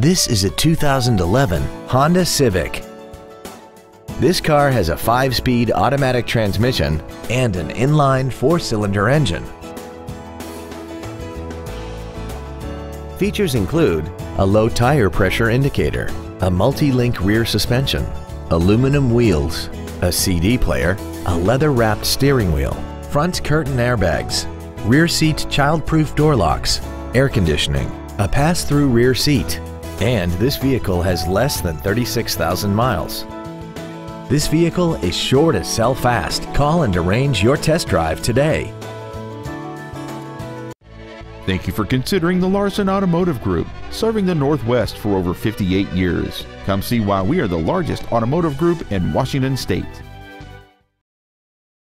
This is a 2011 Honda Civic. This car has a 5-speed automatic transmission and an inline 4-cylinder engine. Features include a low tire pressure indicator, a multi-link rear suspension, aluminum wheels, a CD player, a leather-wrapped steering wheel, front curtain airbags, rear seat child-proof door locks, air conditioning, a pass-through rear seat, and this vehicle has less than 36,000 miles. This vehicle is sure to sell fast. Call and arrange your test drive today. Thank you for considering the Larson Automotive Group, serving the Northwest for over 58 years. Come see why we are the largest automotive group in Washington State.